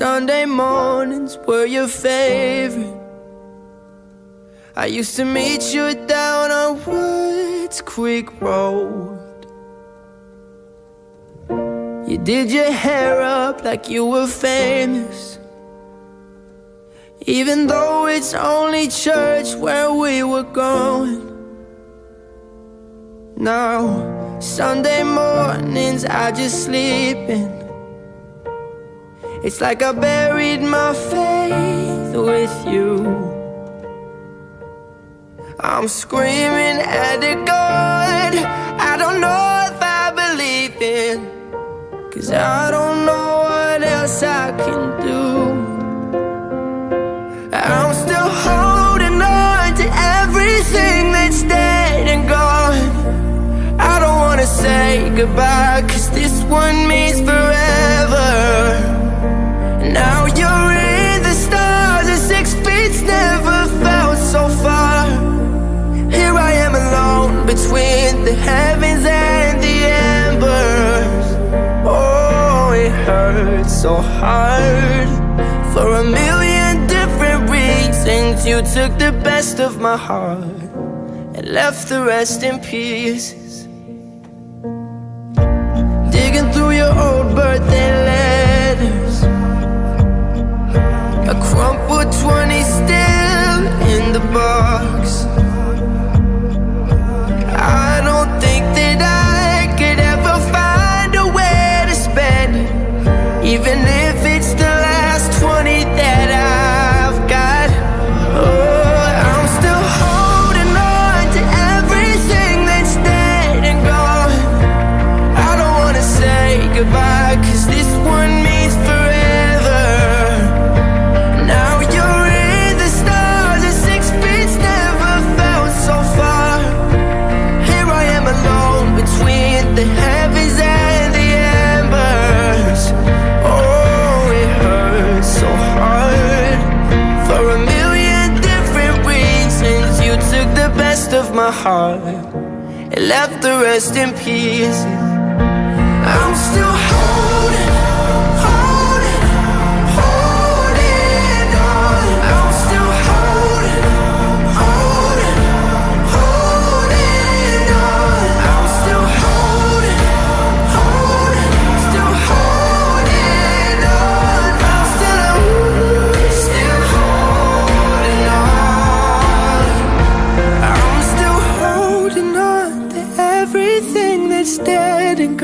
Sunday mornings were your favorite. I used to meet you down on Woods Creek Road. You did your hair up like you were famous. Even though it's only church where we were going. Now, Sunday mornings I just sleep in. It's like I buried my faith with you. I'm screaming at the God I don't know if I believe in. Cause I don't know what else I can do. I'm still holding on to everything that's dead and gone. I don't wanna say goodbye, cause this one means forever. Now you're in the stars, and six feet's never felt so far. Here I am alone between the heavens and the embers. Oh, it hurts so hard for a million different reasons. You took the best of my heart and left the rest in pieces. Digging through your old birthday my heart and left the rest in pieces. I'm still holding,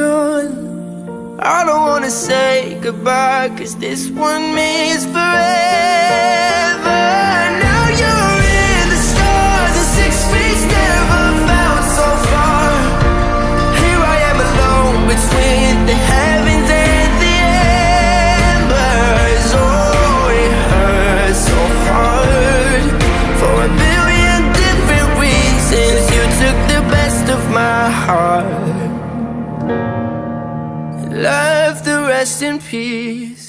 gone. I don't wanna say goodbye, cause this one means forever. Rest in peace.